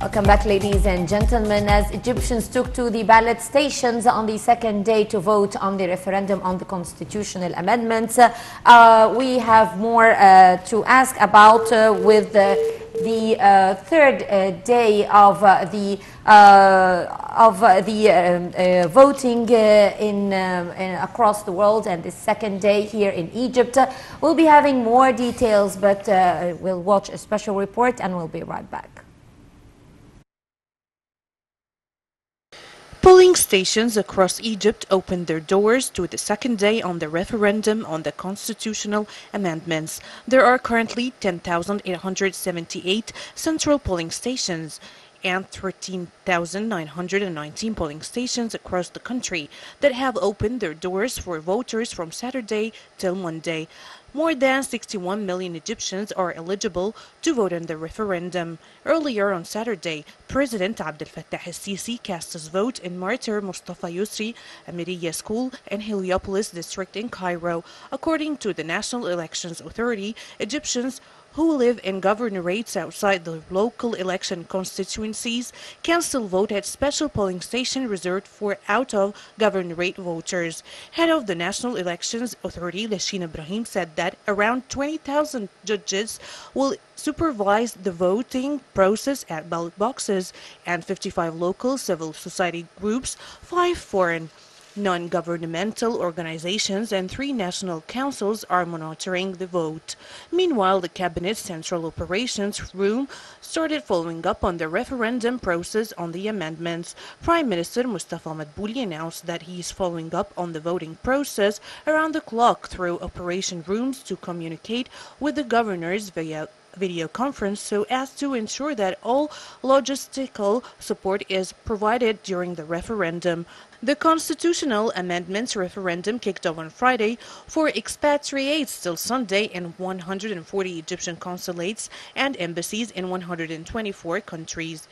Welcome back, ladies and gentlemen. As Egyptians took to the ballot stations on the second day to vote on the referendum on the constitutional amendments, uh, we have more uh, to ask about uh, with the uh, third uh, day of uh, the of the um, voting in, in, across the world and the second day here in Egypt. we'll be having more details, but we'll watch a special report and we'll be right back. Polling stations across Egypt opened their doors to the second day on the referendum on the constitutional amendments. There are currently 10,878 central polling stations and 13,919 polling stations across the country that have opened their doors for voters from Saturday till Monday. More than 61 million Egyptians are eligible to vote in the referendum. Earlier on Saturday, President Abdel Fattah el-Sisi cast his vote in Martyr Mustafa Yusri Amiriya School in Heliopolis district in Cairo. According to the National Elections Authority, Egyptians who live in governorates outside the local election constituencies can still vote at special polling station reserved for out-of-governorate voters. Head of the National Elections Authority, Lashin Ibrahim, said that around 20,000 judges will supervise the voting process at ballot boxes and 55 local civil society groups, five foreign Non-governmental organizations and three national councils are monitoring the vote. Meanwhile, the Cabinet's Central Operations Room started following up on the referendum process on the amendments. Prime Minister Mustafa Madbouli announced that he is following up on the voting process around the clock through operation rooms to communicate with the governors via video conference so as to ensure that all logistical support is provided during the referendum. The constitutional amendments referendum kicked off on Friday for expatriates till Sunday in 140 Egyptian consulates and embassies in 124 countries.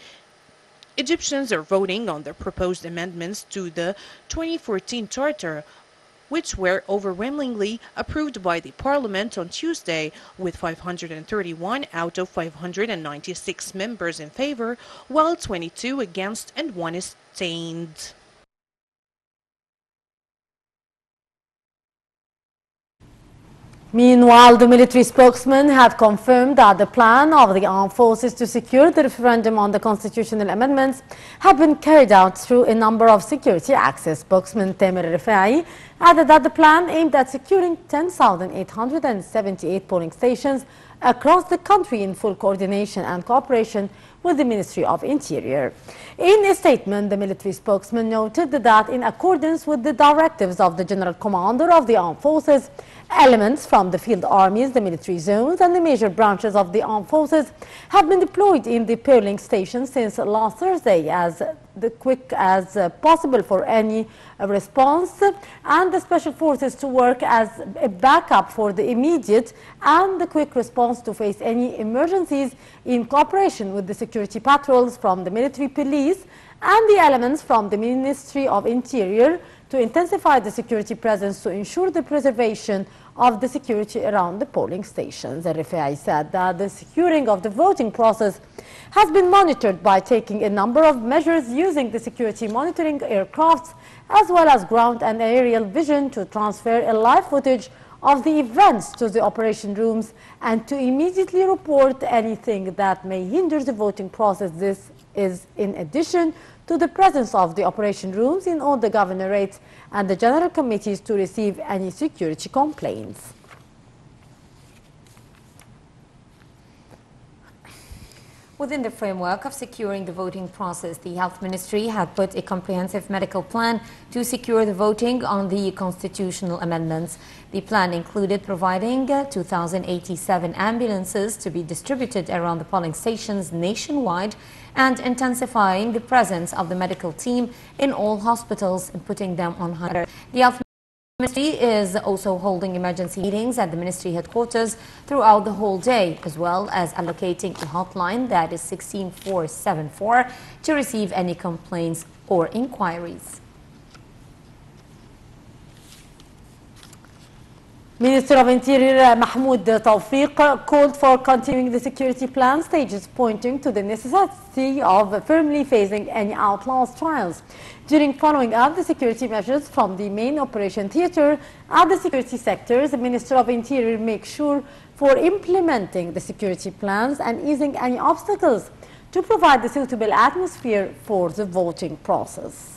Egyptians are voting on the proposed amendments to the 2014 Charter, which were overwhelmingly approved by the Parliament on Tuesday, with 531 out of 596 members in favor, while 22 against and one abstained. Meanwhile, the military spokesman had confirmed that the plan of the armed forces to secure the referendum on the constitutional amendments had been carried out through a number of security access. Spokesman Tamer Rifai added that the plan aimed at securing 10,878 polling stations across the country in full coordination and cooperation with the Ministry of Interior. In a statement, the military spokesman noted that in accordance with the directives of the General Commander of the Armed Forces, Elements from the field armies, the military zones and the major branches of the armed forces have been deployed in the polling station since last Thursday as quick as possible for any response and the special forces to work as a backup for the immediate and the quick response to face any emergencies in cooperation with the security patrols from the military police and the elements from the Ministry of Interior to intensify the security presence to ensure the preservation of the security around the polling stations. Rifai said that the securing of the voting process has been monitored by taking a number of measures using the security monitoring aircrafts as well as ground and aerial vision to transfer a live footage of the events to the operation rooms and to immediately report anything that may hinder the voting process. This is in addition to the presence of the operation rooms in all the governorates and the general committees to receive any security complaints. Within the framework of securing the voting process, the Health Ministry had put a comprehensive medical plan to secure the voting on the constitutional amendments. The plan included providing uh, 2,087 ambulances to be distributed around the polling stations nationwide and intensifying the presence of the medical team in all hospitals and putting them on higher. The Health Ministry is also holding emergency meetings at the ministry headquarters throughout the whole day, as well as allocating a hotline that is 16474 to receive any complaints or inquiries. Minister of Interior uh, Mahmoud uh, Tawfiq uh, called for continuing the security plan stages, pointing to the necessity of firmly phasing any outlaws trials. During following up the security measures from the main operation theater at the security sectors, the Minister of Interior makes sure for implementing the security plans and easing any obstacles to provide the suitable atmosphere for the voting process.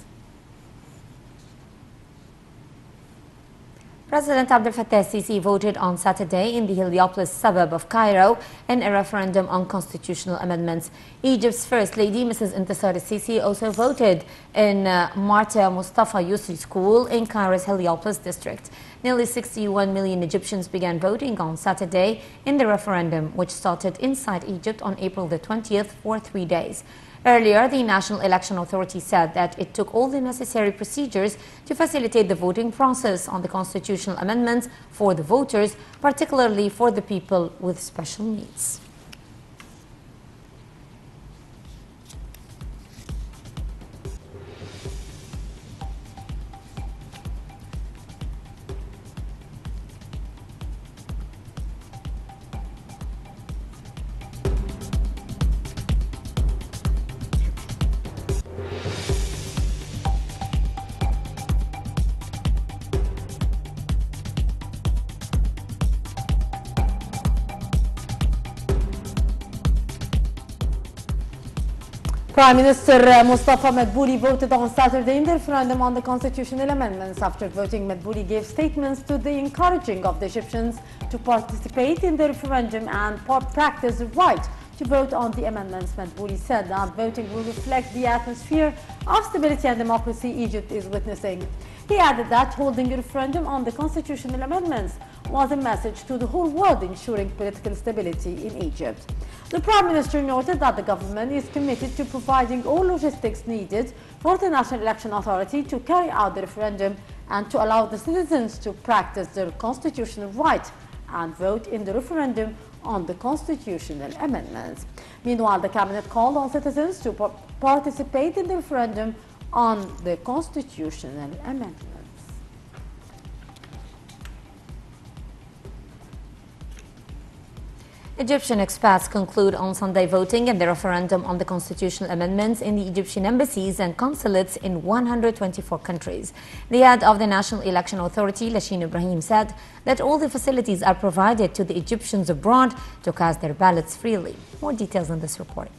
President Abdel Fattah Sisi voted on Saturday in the Heliopolis suburb of Cairo in a referendum on constitutional amendments. Egypt's First Lady, Mrs. Intisar Sisi, also voted in uh, Martyr Mustafa Yusri School in Cairo's Heliopolis district. Nearly 61 million Egyptians began voting on Saturday in the referendum, which started inside Egypt on April the 20th for three days. Earlier, the National Election Authority said that it took all the necessary procedures to facilitate the voting process on the constitutional amendments for the voters, particularly for the people with special needs. Prime Minister eh, Mustafa Madbouli voted on Saturday in the referendum on the constitutional amendments. After voting, Madbouli gave statements to the encouraging of the Egyptians to participate in the referendum and practice the right to vote on the amendments. Madbouli said that voting will reflect the atmosphere of stability and democracy Egypt is witnessing. He added that holding a referendum on the constitutional amendments was a message to the whole world ensuring political stability in Egypt. The Prime Minister noted that the government is committed to providing all logistics needed for the National Election Authority to carry out the referendum and to allow the citizens to practice their constitutional right and vote in the referendum on the constitutional amendments. Meanwhile, the cabinet called on citizens to participate in the referendum on the constitutional amendments. Egyptian expats conclude on Sunday voting in the referendum on the constitutional amendments in the Egyptian embassies and consulates in 124 countries. The head of the National Election Authority, Lashin Ibrahim, said that all the facilities are provided to the Egyptians abroad to cast their ballots freely. More details in this report.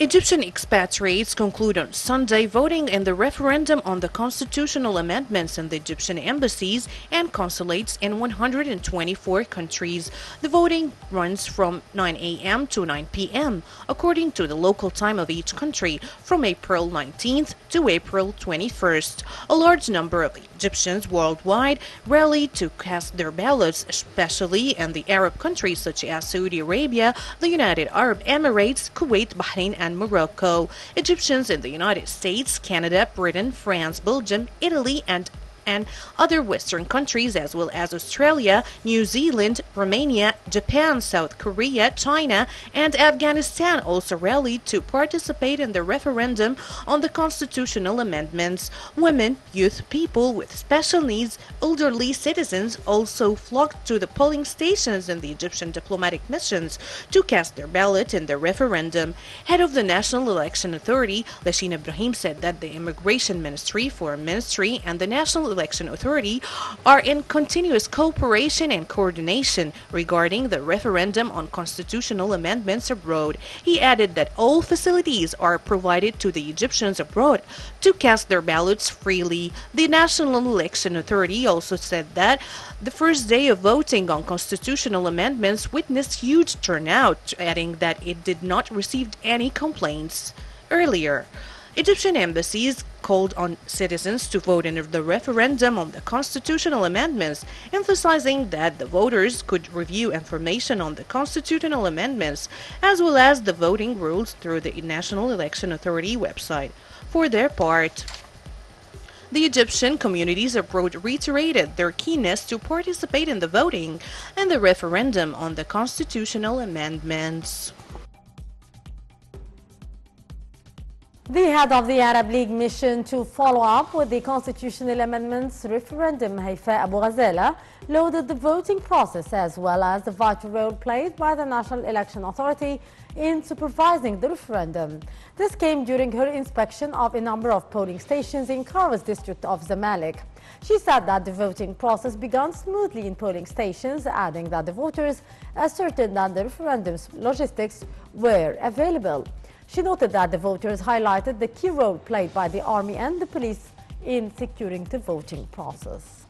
Egyptian expatriates conclude on Sunday voting in the referendum on the constitutional amendments in the Egyptian embassies and consulates in 124 countries. The voting runs from 9 a.m. to 9 p.m. according to the local time of each country from April 19th to April 21st. A large number of Egyptians worldwide rallied to cast their ballots, especially in the Arab countries such as Saudi Arabia, the United Arab Emirates, Kuwait, Bahrain, and Morocco. Egyptians in the United States, Canada, Britain, France, Belgium, Italy, and and other Western countries as well as Australia, New Zealand, Romania, Japan, South Korea, China, and Afghanistan also rallied to participate in the referendum on the constitutional amendments. Women, youth, people with special needs, elderly citizens also flocked to the polling stations in the Egyptian diplomatic missions to cast their ballot in the referendum. Head of the National Election Authority, Lashin Ibrahim said that the Immigration Ministry, Foreign Ministry, and the National Election Authority are in continuous cooperation and coordination regarding the referendum on constitutional amendments abroad. He added that all facilities are provided to the Egyptians abroad to cast their ballots freely. The National Election Authority also said that the first day of voting on constitutional amendments witnessed huge turnout, adding that it did not receive any complaints. Earlier, Egyptian embassies called on citizens to vote in the referendum on the constitutional amendments, emphasizing that the voters could review information on the constitutional amendments as well as the voting rules through the National Election Authority website. For their part, the Egyptian communities abroad reiterated their keenness to participate in the voting and the referendum on the constitutional amendments. The head of the Arab League mission to follow up with the constitutional amendments referendum, Haifa Abu Ghazala, lauded the voting process as well as the vital role played by the National Election Authority in supervising the referendum. This came during her inspection of a number of polling stations in Cairo's district of Zamalek. She said that the voting process began smoothly in polling stations, adding that the voters asserted that the referendum's logistics were available. She noted that the voters highlighted the key role played by the army and the police in securing the voting process.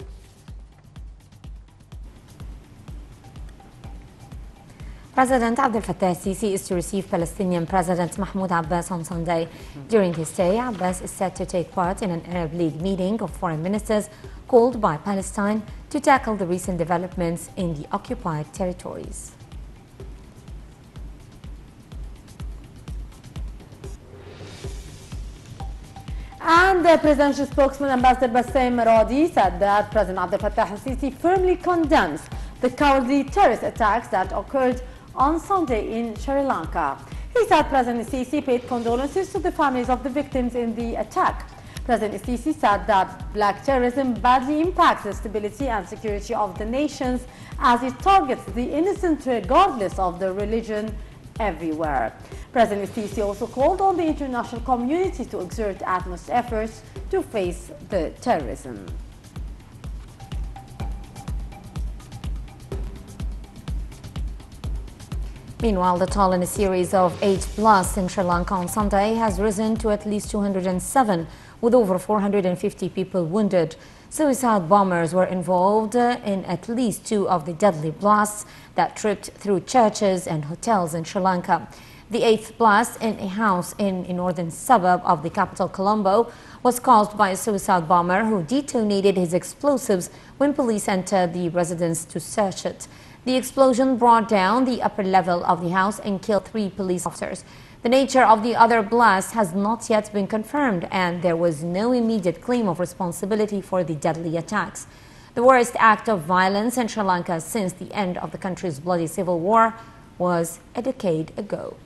President Abdel Fattah Sisi is to receive Palestinian President Mahmoud Abbas on Sunday. During his stay, Abbas is set to take part in an Arab League meeting of foreign ministers called by Palestine to tackle the recent developments in the occupied territories. And the presidential spokesman, Ambassador Bassem Maradi, said that President Abdel Fattah al-Sisi firmly condemns the cowardly terrorist attacks that occurred on Sunday in Sri Lanka. He said President Sisi paid condolences to the families of the victims in the attack. President Sisi said that black terrorism badly impacts the stability and security of the nations as it targets the innocent regardless of their religion everywhere. President Sisi also called on the international community to exert utmost efforts to face the terrorism. Meanwhile, the toll in a series of eight blasts in Sri Lanka on Sunday has risen to at least 207, with over 450 people wounded. Suicide bombers were involved uh, in at least two of the deadly blasts that tripped through churches and hotels in Sri Lanka. The eighth blast in a house in a northern suburb of the capital, Colombo, was caused by a suicide bomber who detonated his explosives when police entered the residence to search it. The explosion brought down the upper level of the house and killed three police officers. The nature of the other blast has not yet been confirmed and there was no immediate claim of responsibility for the deadly attacks. The worst act of violence in Sri Lanka since the end of the country's bloody civil war was a decade ago.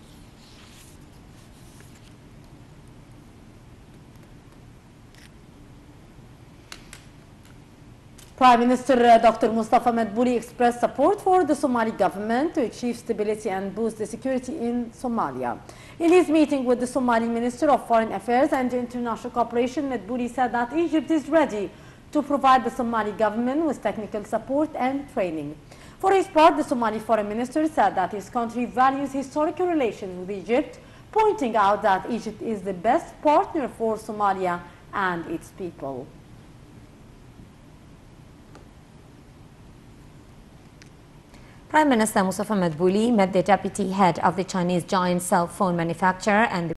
Prime Minister uh, Dr. Mustafa Madbouli expressed support for the Somali government to achieve stability and boost the security in Somalia. In his meeting with the Somali Minister of Foreign Affairs and International Cooperation, Madbouli said that Egypt is ready to provide the Somali government with technical support and training. For his part, the Somali Foreign Minister said that his country values historical relations with Egypt, pointing out that Egypt is the best partner for Somalia and its people. Prime Minister Mustafa Madbouli met the deputy head of the Chinese giant cell phone manufacturer and the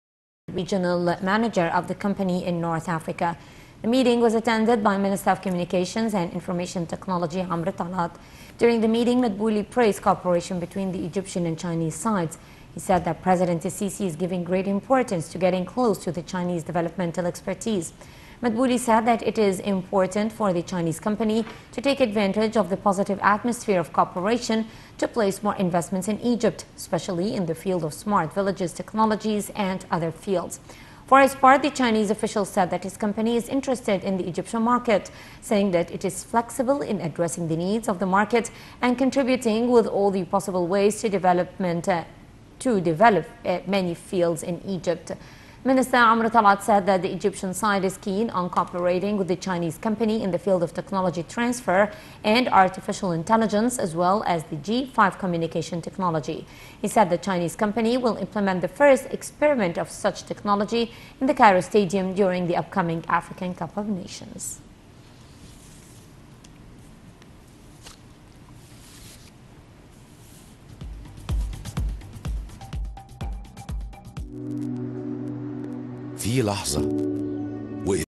regional manager of the company in North Africa. The meeting was attended by Minister of Communications and Information Technology Amr Talat. During the meeting, Madbouli praised cooperation between the Egyptian and Chinese sides. He said that President Sisi is giving great importance to getting close to the Chinese developmental expertise. Madbouli said that it is important for the Chinese company to take advantage of the positive atmosphere of cooperation to place more investments in Egypt, especially in the field of smart villages technologies and other fields. For his part, the Chinese official said that his company is interested in the Egyptian market, saying that it is flexible in addressing the needs of the market and contributing with all the possible ways to development uh, to develop uh, many fields in Egypt. Minister Amr Talat said that the Egyptian side is keen on cooperating with the Chinese company in the field of technology transfer and artificial intelligence as well as the G5 communication technology. He said the Chinese company will implement the first experiment of such technology in the Cairo Stadium during the upcoming African Cup of Nations. دي لحظة.